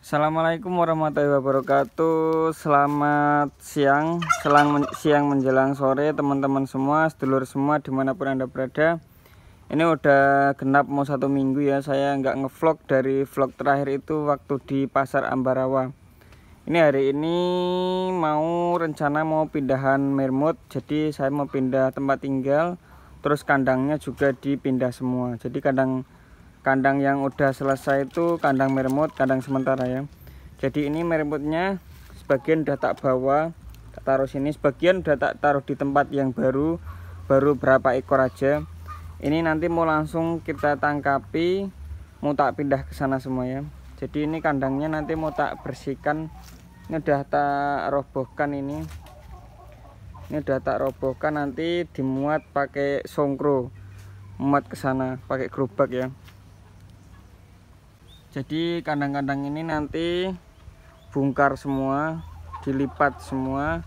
Assalamualaikum warahmatullahi wabarakatuh. Selamat siang. Selang men siang menjelang sore Teman-teman semua, sedulur semua Di mana pun anda berada. Ini udah genap mau satu minggu ya Saya nggak ngevlog dari vlog terakhir itu Waktu di pasar Ambarawa. Ini hari ini Mau rencana mau pindahan mermut Jadi saya mau pindah tempat tinggal Terus kandangnya juga dipindah semua. Jadi kandang kandang yang udah selesai itu kandang mermut kandang sementara ya. Jadi ini mermutnya sebagian udah tak bawa tak taruh sini. Sebagian udah tak taruh di tempat yang baru baru berapa ekor aja. Ini nanti mau langsung kita tangkapi mau tak pindah ke sana semua ya. Jadi ini kandangnya nanti mau tak bersihkan. Ini udah tak robohkan ini. Ini udah tak robohkan nanti dimuat pakai songkro. Muat ke sana pakai gerobak ya jadi kandang-kandang ini nanti bongkar semua dilipat semua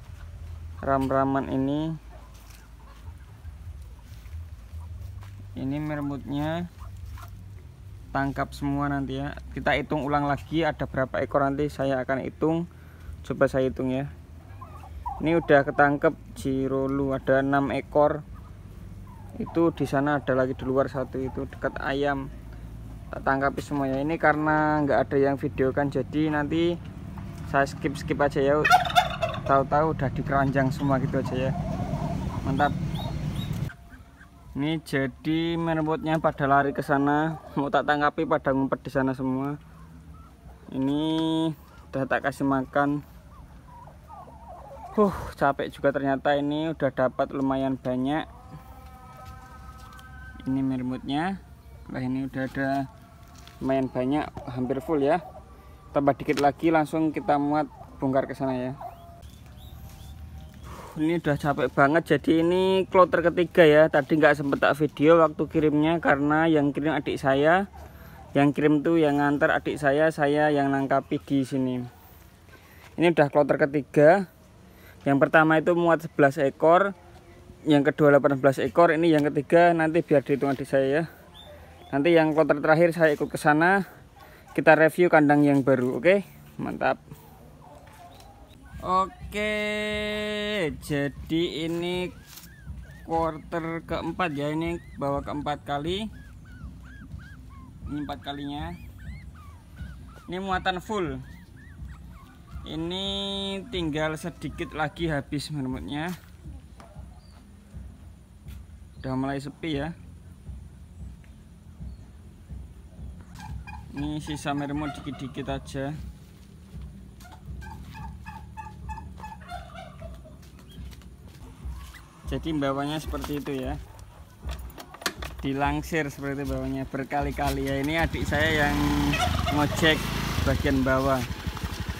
ram-raman ini. Ini mermutnya. Tangkap semua nanti ya. Kita hitung ulang lagi ada berapa ekor nanti saya akan hitung. Coba saya hitung ya. Ini udah ketangkep jirolu. Ada enam ekor. Itu di sana ada lagi di luar satu itu dekat ayam tak tangkapi semuanya. Ini karena nggak ada yang video kan jadi nanti saya skip skip aja ya. Tahu-tahu udah di keranjang semua gitu aja ya. Mantap. Ini jadi merebutnya pada lari ke sana. Mau tak tangkapi pada ngumpet di sana semua. Ini udah tak kasih makan. Huh capek juga ternyata. Ini udah dapat lumayan banyak. Ini merebutnya lah ini udah ada lumayan banyak hampir full ya. Tambah dikit lagi langsung kita muat bongkar ke sana ya. Ini udah capek banget jadi ini kloter ketiga ya. Tadi nggak sempet tak video waktu kirimnya karena yang kirim adik saya yang kirim tuh yang nganter adik saya saya yang nangkapi di sini. Ini udah kloter ketiga. Yang pertama itu muat 11 ekor yang kedua 18 ekor ini yang ketiga nanti biar dihitung adik saya ya nanti yang kloter terakhir saya ikut ke sana. Kita review kandang yang baru oke? Mantap. Oke jadi ini quarter keempat ya. Ini bawa keempat kali. Ini empat kalinya. Ini muatan full. Ini tinggal sedikit lagi habis mermutnya. Udah mulai sepi ya ini sisa mermut dikit-dikit aja. Jadi bawahnya seperti itu ya. Dilangsir seperti bawahnya berkali-kali ya. Ini adik saya yang ngojek bagian bawah.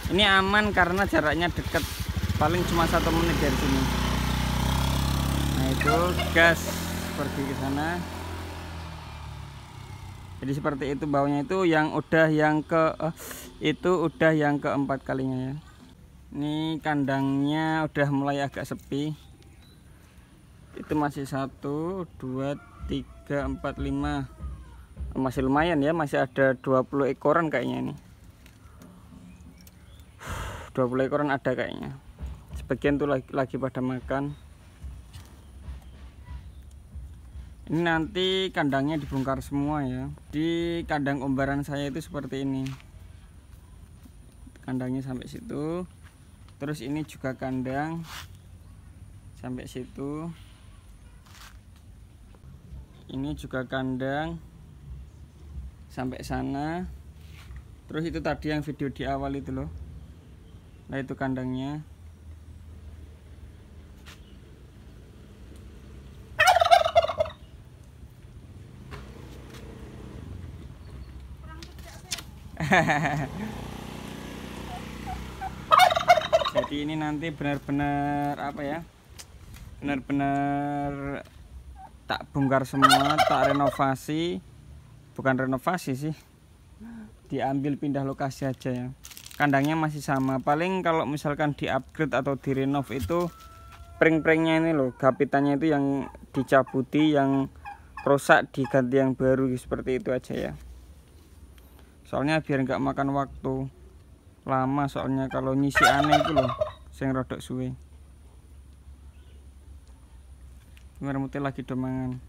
Ini aman karena jaraknya dekat. Paling cuma satu menit dari sini. Nah itu gas pergi ke sana jadi seperti itu bawahnya itu yang udah yang ke uh, itu udah yang keempat kalinya ya. Ini kandangnya udah mulai agak sepi. Itu masih satu dua tiga empat lima. Masih lumayan ya masih ada 20 ekoran kayaknya ini. 20 ekoran ada kayaknya. Sebagian tuh lagi, lagi pada makan ini nanti kandangnya dibongkar semua ya. Di kandang umbaran saya itu seperti ini. Kandangnya sampai situ. Terus ini juga kandang sampai situ. Ini juga kandang sampai sana. Terus itu tadi yang video di awal itu loh. Nah itu kandangnya jadi ini nanti benar-benar apa ya? Benar-benar tak bongkar semua tak renovasi. Bukan renovasi sih. Diambil pindah lokasi aja ya. Kandangnya masih sama. Paling kalau misalkan di upgrade atau di renov itu pring-pringnya ini loh gapitannya itu yang dicabuti yang rusak diganti yang baru seperti itu aja ya soalnya biar nggak makan waktu lama soalnya kalau ngisi aneh itu loh sing rodok suwe. Mermute lagi domangan.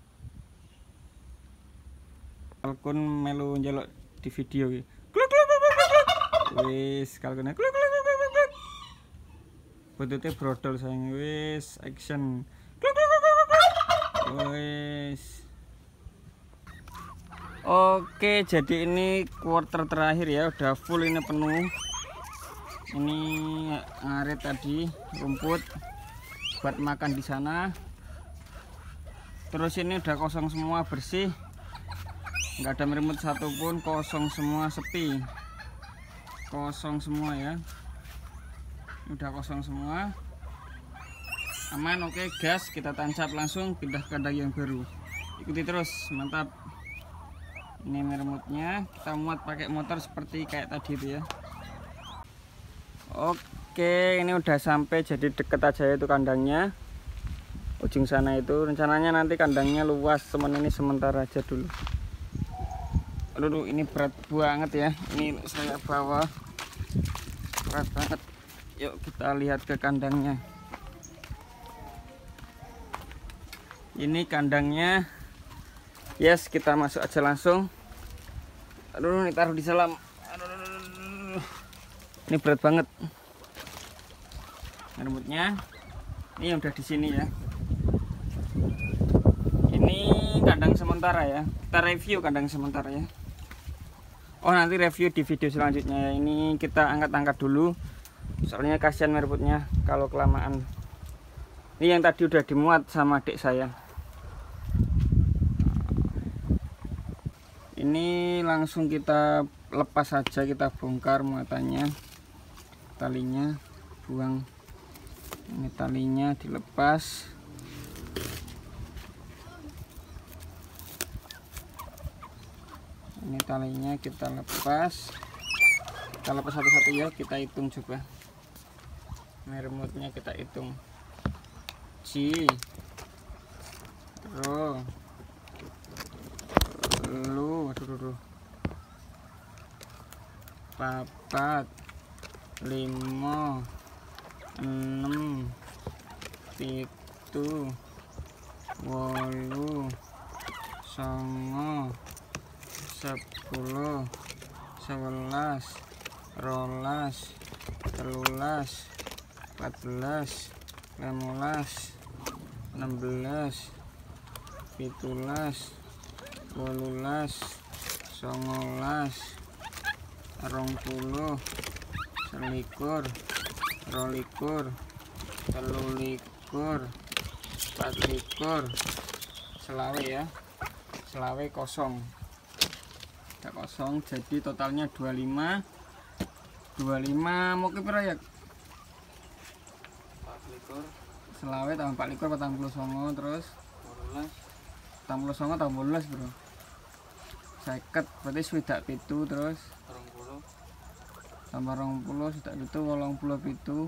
Kalkun melu njaluk di video iki. Wis kalkun kluk kluk kluk kluk kluk bututnya brodol sayang. Wis action. Wis Oke, jadi ini quarter terakhir ya, udah full ini penuh. Ini ngarit tadi rumput buat makan di sana. Terus ini udah kosong semua bersih. Nggak ada merimut satupun kosong semua sepi. Kosong semua ya. Udah kosong semua. Aman oke gas kita tancap langsung pindah ke kandang yang baru. Ikuti terus mantap ini merimutnya kita muat pakai motor seperti kayak tadi itu ya Oke, ini udah sampai jadi deket aja itu kandangnya. Ujung sana itu rencananya nanti kandangnya luas, teman ini sementara aja dulu. Aduh, ini berat banget ya. Ini saya bawa berat banget. Yuk kita lihat ke kandangnya. Ini kandangnya. Yes, kita masuk aja langsung. Aduh, ini taruh di selam. Aduh, ini berat banget. Rambutnya. Ini udah di sini ya. Ini kandang sementara ya. Kita review kandang sementara ya. Oh nanti review di video selanjutnya ya. Ini kita angkat-angkat dulu. Soalnya kasihan merebutnya kalau kelamaan. Ini yang tadi udah dimuat sama adik saya ini langsung kita lepas saja kita bongkar muatannya. Talinya buang. Ini talinya dilepas. Ini talinya kita lepas. Kita lepas satu-satu ya kita hitung coba. Ini remote kita hitung. C Ro lu aduh, aduh, papat lima enam pitu wolu songo sepuluh sebelas rolas telulas empat belas limolas enam belas pitulas wolulas songolas rong puluh selikur rolikur telulikur empat likur selawe ya selawe kosong. Tidak kosong jadi totalnya 25 25 mau ke ya? Selawe tambah 4 likur 40 songo terus? 40 songo tambah 12 bro. Seket berarti sudah pitu terus tambah rong puluh sudah itu wolong puluh pitu.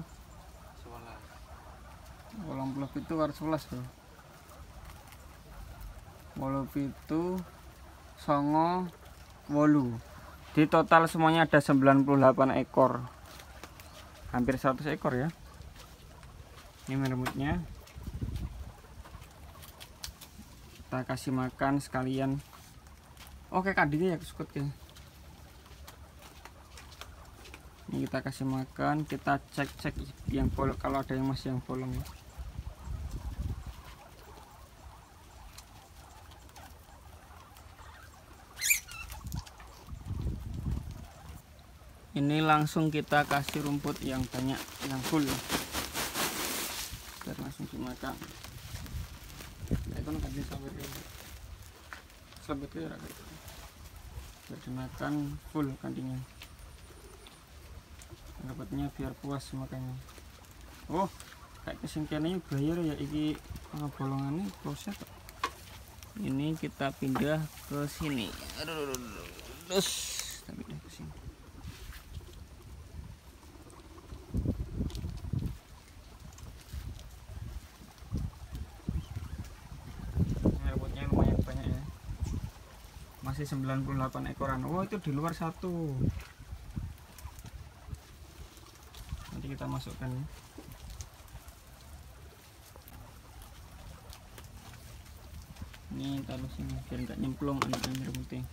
Wolong puluh pitu harus sebelas bro. Wolu pitu songo wolu. Di total semuanya ada 98 ekor. Hampir 100 ekor ya. Ini meremutnya kita kasih makan sekalian. Oke kadinya ya kesukut ya ini kita kasih makan kita cek cek yang bolong kalau ada yang masih yang bolong. Ya ini langsung kita kasih rumput yang banyak yang full. Biar langsung dimakan. Ke biar dimakan full kandinya dapatnya biar puas makanya. Oh kayak kesingkian ini bayar ya iki oh, bolongannya proses ini kita pindah ke sini. Terus kita pindah ke sini. Lumayan banyak ya. Masih 98 ekoran. Oh itu di luar satu nanti kita masukkan ini. Taruh sini biar nggak nyemplung anak air putih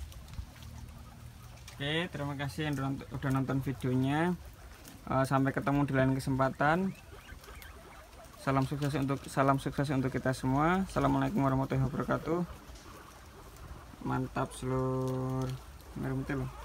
oke terima kasih yang udah nonton videonya. Uh, sampai ketemu di lain kesempatan. Salam sukses untuk salam sukses untuk kita semua. Assalamualaikum warahmatullahi wabarakatuh. Mantap seluruh merah putih loh